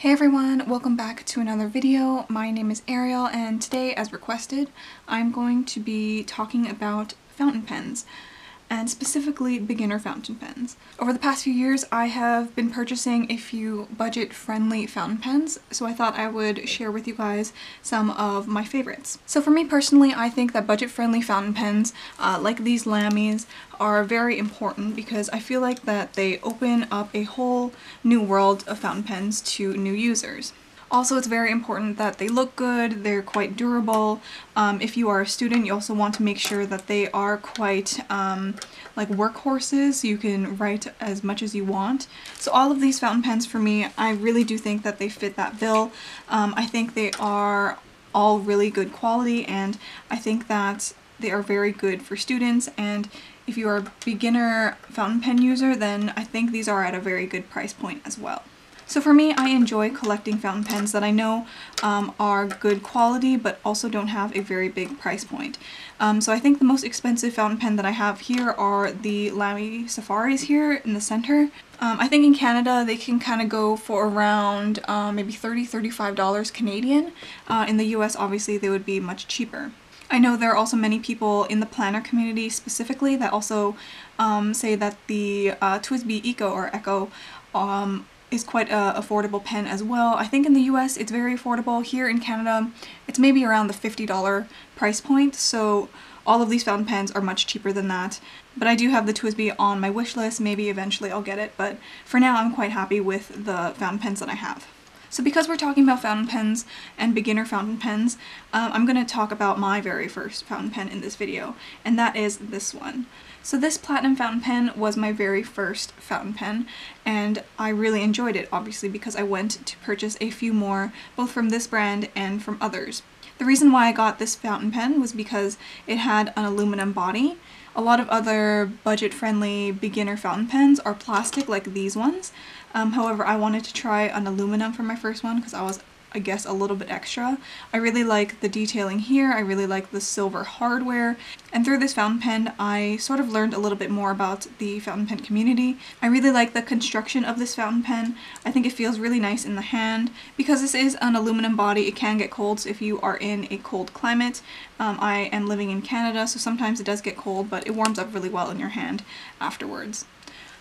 Hey everyone, welcome back to another video. My name is Ariel and today, as requested, I'm going to be talking about fountain pens and specifically beginner fountain pens. Over the past few years I have been purchasing a few budget-friendly fountain pens, so I thought I would share with you guys some of my favorites. So for me personally, I think that budget-friendly fountain pens, uh, like these Lamys, are very important because I feel like that they open up a whole new world of fountain pens to new users. Also, it's very important that they look good, they're quite durable. Um, if you are a student, you also want to make sure that they are quite um, like workhorses. You can write as much as you want. So all of these fountain pens for me, I really do think that they fit that bill. Um, I think they are all really good quality and I think that they are very good for students and if you are a beginner fountain pen user then I think these are at a very good price point as well. So for me, I enjoy collecting fountain pens that I know um, are good quality but also don't have a very big price point. Um, so I think the most expensive fountain pen that I have here are the Lamy Safaris here in the center. Um, I think in Canada they can kind of go for around uh, maybe $30-$35 Canadian. Uh, in the US obviously they would be much cheaper. I know there are also many people in the planner community specifically that also um, say that the uh, TWSBI Eco or Echo um, is quite a affordable pen as well. I think in the US it's very affordable. Here in Canada it's maybe around the $50 price point so all of these fountain pens are much cheaper than that. But I do have the TWSBI on my wish list. Maybe eventually I'll get it but for now I'm quite happy with the fountain pens that I have. So because we're talking about fountain pens and beginner fountain pens, um, I'm going to talk about my very first fountain pen in this video, and that is this one. So this Platinum fountain pen was my very first fountain pen and I really enjoyed it obviously because I went to purchase a few more both from this brand and from others. The reason why I got this fountain pen was because it had an aluminum body. A lot of other budget-friendly beginner fountain pens are plastic like these ones. Um, however, I wanted to try an aluminum for my first one because I was I guess a little bit extra. I really like the detailing here, I really like the silver hardware, and through this fountain pen I sort of learned a little bit more about the fountain pen community. I really like the construction of this fountain pen. I think it feels really nice in the hand. Because this is an aluminum body, it can get cold so if you are in a cold climate. Um, I am living in Canada so sometimes it does get cold but it warms up really well in your hand afterwards.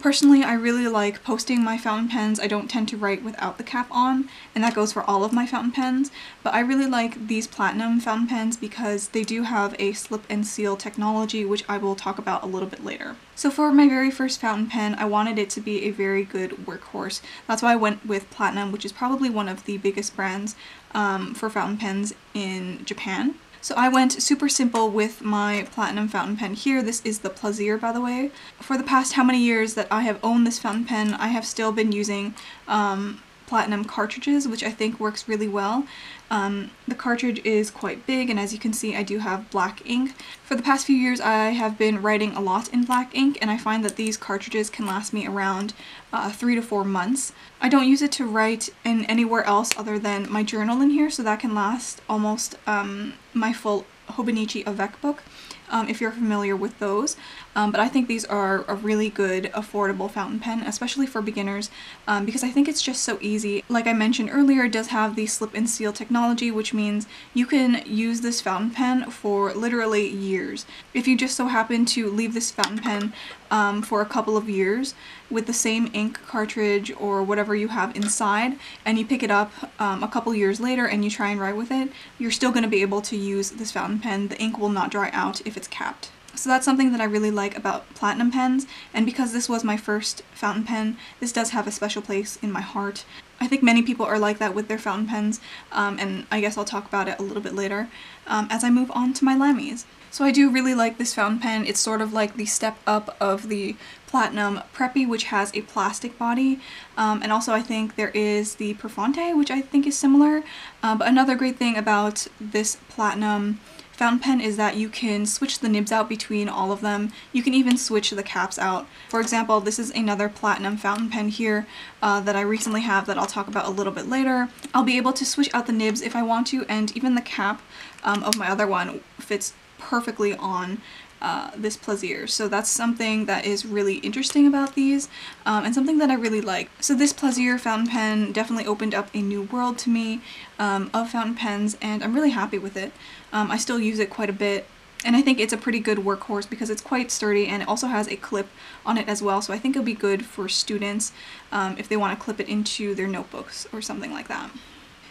Personally, I really like posting my fountain pens. I don't tend to write without the cap on, and that goes for all of my fountain pens, but I really like these platinum fountain pens because they do have a slip and seal technology, which I will talk about a little bit later. So for my very first fountain pen, I wanted it to be a very good workhorse. That's why I went with Platinum, which is probably one of the biggest brands um, for fountain pens in Japan. So I went super simple with my platinum fountain pen here. This is the Plaisir, by the way. For the past how many years that I have owned this fountain pen, I have still been using um, platinum cartridges, which I think works really well. Um, the cartridge is quite big and as you can see I do have black ink. For the past few years I have been writing a lot in black ink and I find that these cartridges can last me around uh, three to four months. I don't use it to write in anywhere else other than my journal in here so that can last almost um, my full Hobonichi Avec book um, if you're familiar with those. Um, but I think these are a really good affordable fountain pen, especially for beginners, um, because I think it's just so easy. Like I mentioned earlier, it does have the slip and seal technology, which means you can use this fountain pen for literally years. If you just so happen to leave this fountain pen um, for a couple of years with the same ink cartridge or whatever you have inside and you pick it up um, a couple years later and you try and write with it, you're still going to be able to use this fountain pen. The ink will not dry out if it's capped. So that's something that I really like about platinum pens and because this was my first fountain pen, this does have a special place in my heart. I think many people are like that with their fountain pens um, and I guess I'll talk about it a little bit later um, as I move on to my Lamys. So I do really like this fountain pen. It's sort of like the step up of the Platinum Preppy, which has a plastic body. Um, and also I think there is the Prefounte, which I think is similar. Uh, but another great thing about this Platinum fountain pen is that you can switch the nibs out between all of them. You can even switch the caps out. For example, this is another platinum fountain pen here uh, that I recently have that I'll talk about a little bit later. I'll be able to switch out the nibs if I want to and even the cap um, of my other one fits perfectly on uh, this Plaisir. So that's something that is really interesting about these um, and something that I really like. So this Plaisir fountain pen definitely opened up a new world to me um, of fountain pens and I'm really happy with it. Um, I still use it quite a bit and I think it's a pretty good workhorse because it's quite sturdy and it also has a clip on it as well. So I think it'll be good for students um, if they want to clip it into their notebooks or something like that.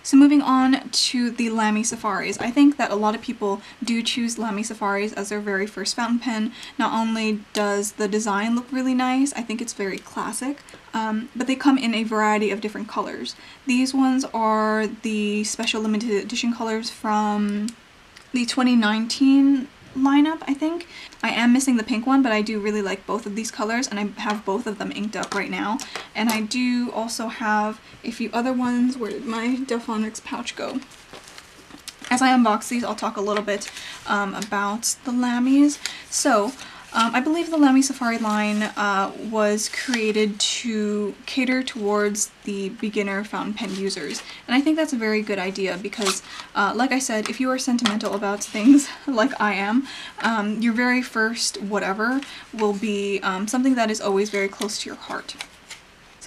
So moving on to the Lamy Safaris, I think that a lot of people do choose Lamy Safaris as their very first fountain pen. Not only does the design look really nice, I think it's very classic, um, but they come in a variety of different colors. These ones are the special limited edition colors from the 2019 lineup, I think. I am missing the pink one, but I do really like both of these colors, and I have both of them inked up right now. And I do also have a few other ones. Where did my Delphonics pouch go? As I unbox these, I'll talk a little bit um, about the Lamys. So, um, I believe the Lamy Safari line uh, was created to cater towards the beginner fountain pen users. And I think that's a very good idea because, uh, like I said, if you are sentimental about things like I am, um, your very first whatever will be um, something that is always very close to your heart.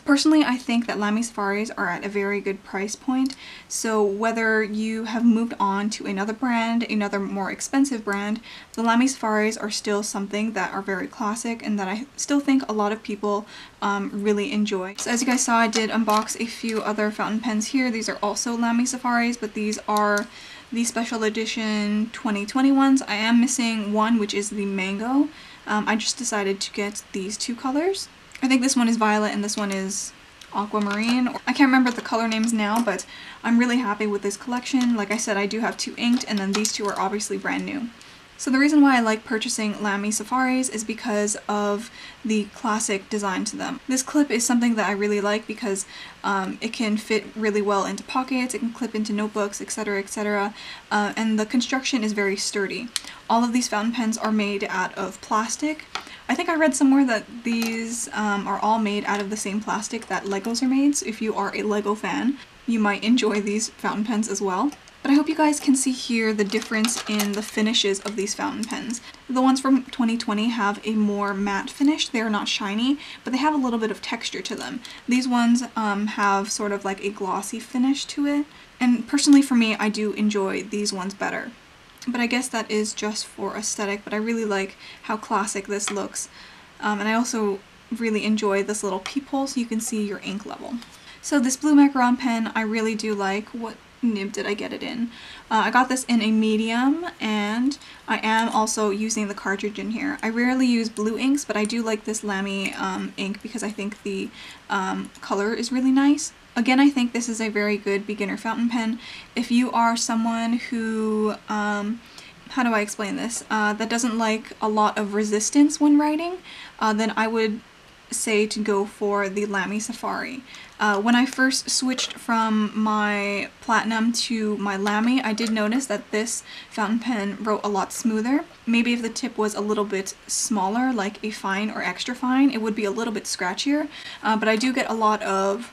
Personally, I think that Lamy Safaris are at a very good price point, so whether you have moved on to another brand, another more expensive brand, the Lamy Safaris are still something that are very classic and that I still think a lot of people um, really enjoy. So as you guys saw, I did unbox a few other fountain pens here. These are also Lamy Safaris, but these are the special edition 2020 ones. I am missing one, which is the Mango. Um, I just decided to get these two colors. I think this one is violet and this one is aquamarine. I can't remember the color names now, but I'm really happy with this collection. Like I said, I do have two inked and then these two are obviously brand new. So the reason why I like purchasing Lamy Safaris is because of the classic design to them. This clip is something that I really like because um, it can fit really well into pockets, it can clip into notebooks, etc, etc, uh, and the construction is very sturdy. All of these fountain pens are made out of plastic, I think I read somewhere that these um, are all made out of the same plastic that Legos are made, so if you are a Lego fan, you might enjoy these fountain pens as well. But I hope you guys can see here the difference in the finishes of these fountain pens. The ones from 2020 have a more matte finish. They are not shiny, but they have a little bit of texture to them. These ones um, have sort of like a glossy finish to it. And personally for me, I do enjoy these ones better but I guess that is just for aesthetic, but I really like how classic this looks. Um, and I also really enjoy this little peephole so you can see your ink level. So this blue macaron pen I really do like. What nib did I get it in? Uh, I got this in a medium and I am also using the cartridge in here. I rarely use blue inks but I do like this Lamy um, ink because I think the um, color is really nice. Again, I think this is a very good beginner fountain pen. If you are someone who, um, how do I explain this, uh, that doesn't like a lot of resistance when writing, uh, then I would say to go for the Lamy Safari. Uh, when I first switched from my Platinum to my Lamy, I did notice that this fountain pen wrote a lot smoother. Maybe if the tip was a little bit smaller, like a fine or extra fine, it would be a little bit scratchier, uh, but I do get a lot of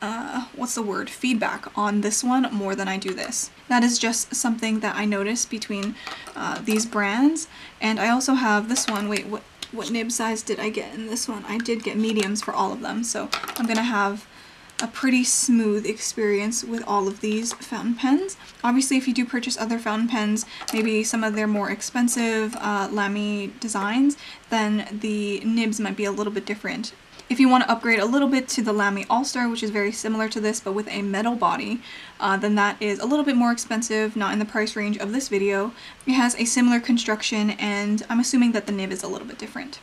uh, what's the word, feedback on this one more than I do this. That is just something that I noticed between uh, these brands. And I also have this one, wait, what, what nib size did I get in this one? I did get mediums for all of them, so I'm gonna have a pretty smooth experience with all of these fountain pens. Obviously, if you do purchase other fountain pens, maybe some of their more expensive uh, Lamy designs, then the nibs might be a little bit different. If you want to upgrade a little bit to the Lamy All-Star, which is very similar to this but with a metal body, uh, then that is a little bit more expensive, not in the price range of this video. It has a similar construction and I'm assuming that the nib is a little bit different.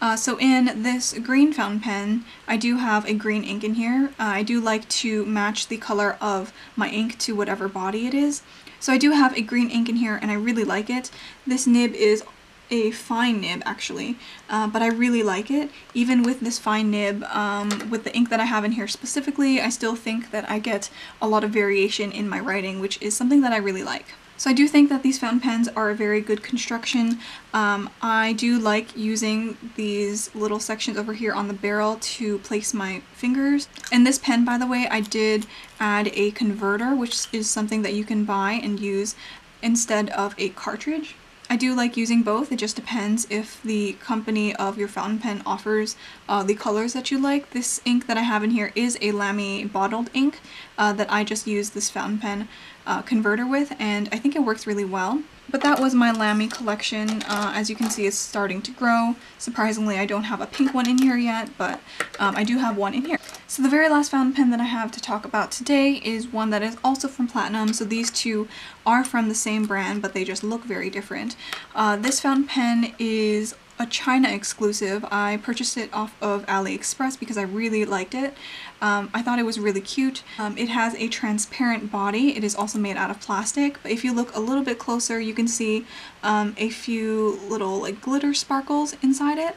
Uh, so in this green fountain pen, I do have a green ink in here. Uh, I do like to match the color of my ink to whatever body it is. So I do have a green ink in here and I really like it. This nib is a fine nib actually, uh, but I really like it. Even with this fine nib, um, with the ink that I have in here specifically, I still think that I get a lot of variation in my writing, which is something that I really like. So I do think that these fountain pens are a very good construction. Um, I do like using these little sections over here on the barrel to place my fingers. And this pen, by the way, I did add a converter, which is something that you can buy and use instead of a cartridge. I do like using both. It just depends if the company of your fountain pen offers uh, the colors that you like. This ink that I have in here is a Lamy bottled ink uh, that I just use this fountain pen uh, converter with and I think it works really well. But that was my Lamy collection. Uh, as you can see, it's starting to grow. Surprisingly, I don't have a pink one in here yet, but um, I do have one in here. So the very last fountain pen that I have to talk about today is one that is also from Platinum. So these two are from the same brand, but they just look very different. Uh, this fountain pen is a China exclusive. I purchased it off of AliExpress because I really liked it. Um, I thought it was really cute. Um, it has a transparent body. It is also made out of plastic. But if you look a little bit closer, you can see um, a few little like glitter sparkles inside it,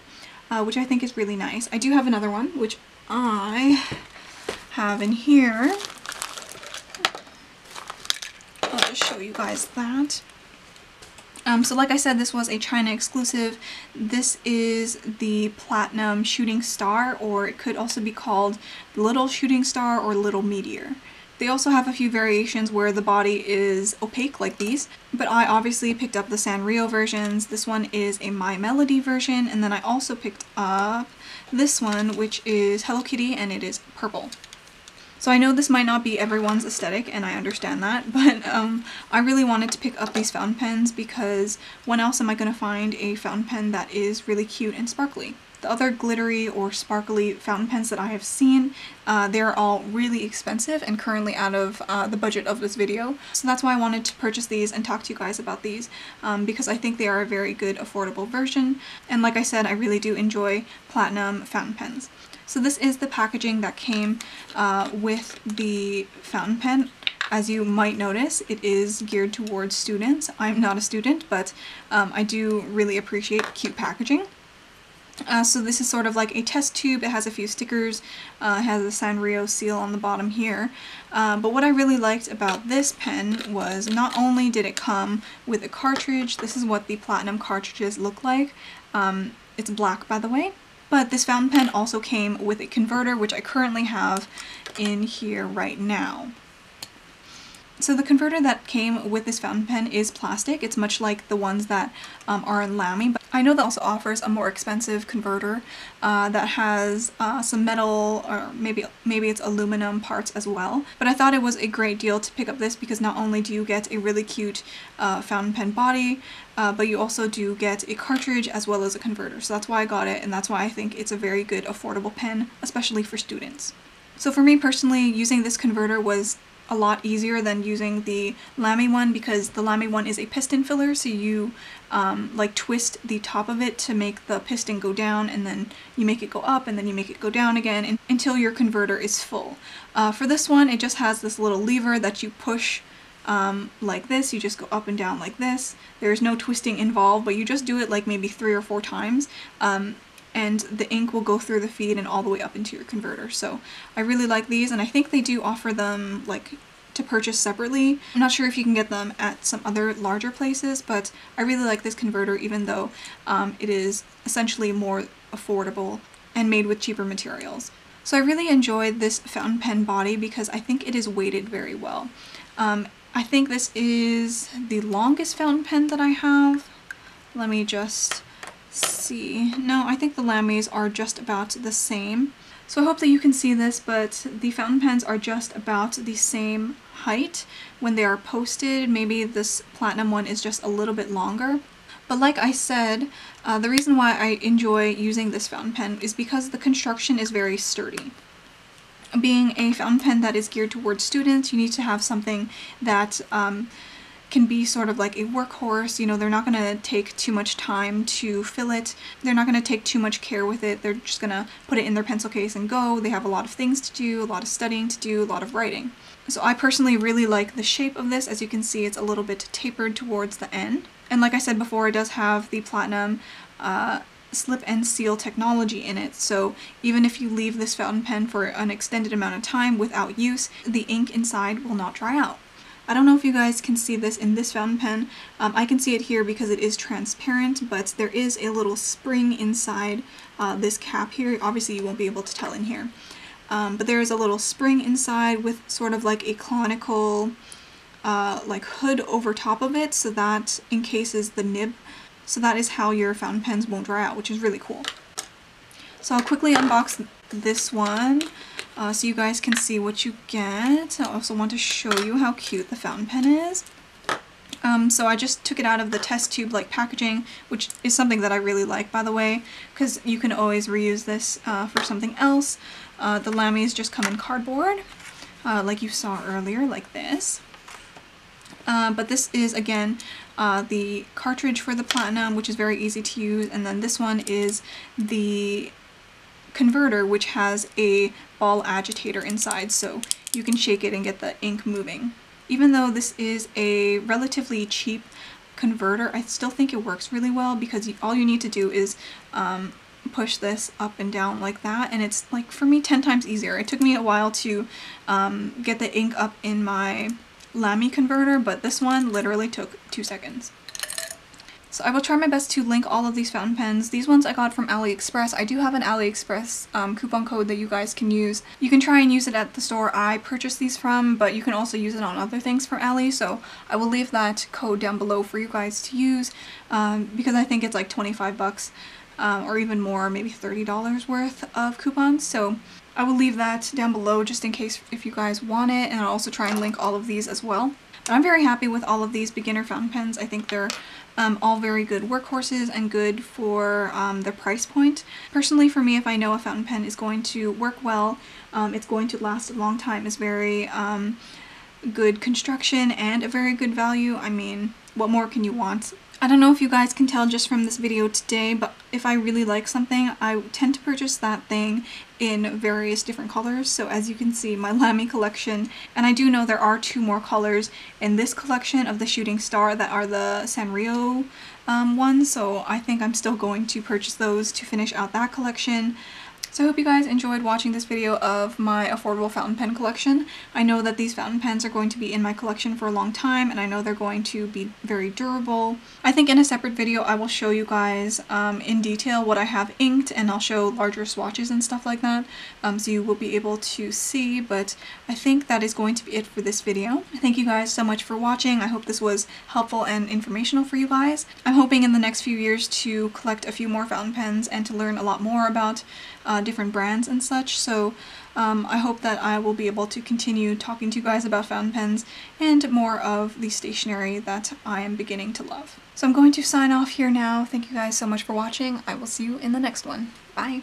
uh, which I think is really nice. I do have another one, which I have in here. I'll just show you guys that. Um, so like I said, this was a China exclusive. This is the Platinum Shooting Star, or it could also be called Little Shooting Star or Little Meteor. They also have a few variations where the body is opaque like these, but I obviously picked up the Sanrio versions. This one is a My Melody version, and then I also picked up this one, which is Hello Kitty, and it is purple. So I know this might not be everyone's aesthetic, and I understand that, but um, I really wanted to pick up these fountain pens because when else am I going to find a fountain pen that is really cute and sparkly? The other glittery or sparkly fountain pens that I have seen, uh, they're all really expensive and currently out of uh, the budget of this video. So that's why I wanted to purchase these and talk to you guys about these um, because I think they are a very good affordable version. And like I said, I really do enjoy platinum fountain pens. So this is the packaging that came uh, with the fountain pen. As you might notice, it is geared towards students. I'm not a student, but um, I do really appreciate cute packaging. Uh, so this is sort of like a test tube. It has a few stickers, uh, has a Sanrio seal on the bottom here. Uh, but what I really liked about this pen was not only did it come with a cartridge, this is what the Platinum cartridges look like. Um, it's black by the way. But this fountain pen also came with a converter, which I currently have in here right now. So the converter that came with this fountain pen is plastic. It's much like the ones that um, are in Lamy, but I know that also offers a more expensive converter uh, that has uh, some metal or maybe maybe it's aluminum parts as well. But I thought it was a great deal to pick up this because not only do you get a really cute uh, fountain pen body, uh, but you also do get a cartridge as well as a converter. So that's why I got it and that's why I think it's a very good affordable pen, especially for students. So for me personally, using this converter was a lot easier than using the Lamy one because the Lamy one is a piston filler so you um, like twist the top of it to make the piston go down and then you make it go up and then you make it go down again in until your converter is full. Uh, for this one it just has this little lever that you push um, like this, you just go up and down like this. There's no twisting involved, but you just do it like maybe three or four times. Um, and the ink will go through the feed and all the way up into your converter. So I really like these and I think they do offer them like to purchase separately. I'm not sure if you can get them at some other larger places, but I really like this converter even though um, it is essentially more affordable and made with cheaper materials. So I really enjoyed this fountain pen body because I think it is weighted very well. Um, I think this is the longest fountain pen that I have. Let me just see. No, I think the Lamys are just about the same. So I hope that you can see this, but the fountain pens are just about the same height when they are posted. Maybe this platinum one is just a little bit longer. But like I said, uh, the reason why I enjoy using this fountain pen is because the construction is very sturdy. Being a fountain pen that is geared towards students, you need to have something that um, can be sort of like a workhorse. You know, they're not going to take too much time to fill it. They're not going to take too much care with it. They're just going to put it in their pencil case and go. They have a lot of things to do, a lot of studying to do, a lot of writing. So I personally really like the shape of this. As you can see, it's a little bit tapered towards the end. And like I said before, it does have the platinum uh, slip and seal technology in it. So even if you leave this fountain pen for an extended amount of time without use, the ink inside will not dry out. I don't know if you guys can see this in this fountain pen. Um, I can see it here because it is transparent, but there is a little spring inside uh, this cap here. Obviously you won't be able to tell in here. Um, but there is a little spring inside with sort of like a conical uh, like hood over top of it so that encases the nib. So that is how your fountain pens won't dry out, which is really cool. So I'll quickly unbox this one uh, so you guys can see what you get. I also want to show you how cute the fountain pen is. Um, so I just took it out of the test tube like packaging, which is something that I really like by the way, because you can always reuse this uh, for something else. Uh, the Lamys just come in cardboard, uh, like you saw earlier, like this. Uh, but this is, again, uh, the cartridge for the Platinum, which is very easy to use, and then this one is the converter, which has a ball agitator inside, so you can shake it and get the ink moving. Even though this is a relatively cheap converter, I still think it works really well because all you need to do is um, push this up and down like that and it's like for me 10 times easier. It took me a while to um, get the ink up in my Lamy converter but this one literally took two seconds. So I will try my best to link all of these fountain pens. These ones I got from AliExpress. I do have an AliExpress um, coupon code that you guys can use. You can try and use it at the store I purchased these from, but you can also use it on other things from Ali, so I will leave that code down below for you guys to use um, because I think it's like 25 bucks um, or even more, maybe $30 worth of coupons. So I will leave that down below just in case if you guys want it, and I'll also try and link all of these as well. I'm very happy with all of these beginner fountain pens. I think they're um, all very good workhorses and good for um, the price point. Personally for me, if I know a fountain pen is going to work well, um, it's going to last a long time, is very um, good construction and a very good value. I mean, what more can you want? I don't know if you guys can tell just from this video today, but if I really like something, I tend to purchase that thing in various different colors. So as you can see, my Lamy collection, and I do know there are two more colors in this collection of the Shooting Star that are the Sanrio um, ones, so I think I'm still going to purchase those to finish out that collection. So I hope you guys enjoyed watching this video of my affordable fountain pen collection. I know that these fountain pens are going to be in my collection for a long time and I know they're going to be very durable. I think in a separate video I will show you guys um, in detail what I have inked and I'll show larger swatches and stuff like that um, so you will be able to see but I think that is going to be it for this video. Thank you guys so much for watching. I hope this was helpful and informational for you guys. I'm hoping in the next few years to collect a few more fountain pens and to learn a lot more about uh, different brands and such. So um, I hope that I will be able to continue talking to you guys about fountain pens and more of the stationery that I am beginning to love. So I'm going to sign off here now. Thank you guys so much for watching. I will see you in the next one. Bye!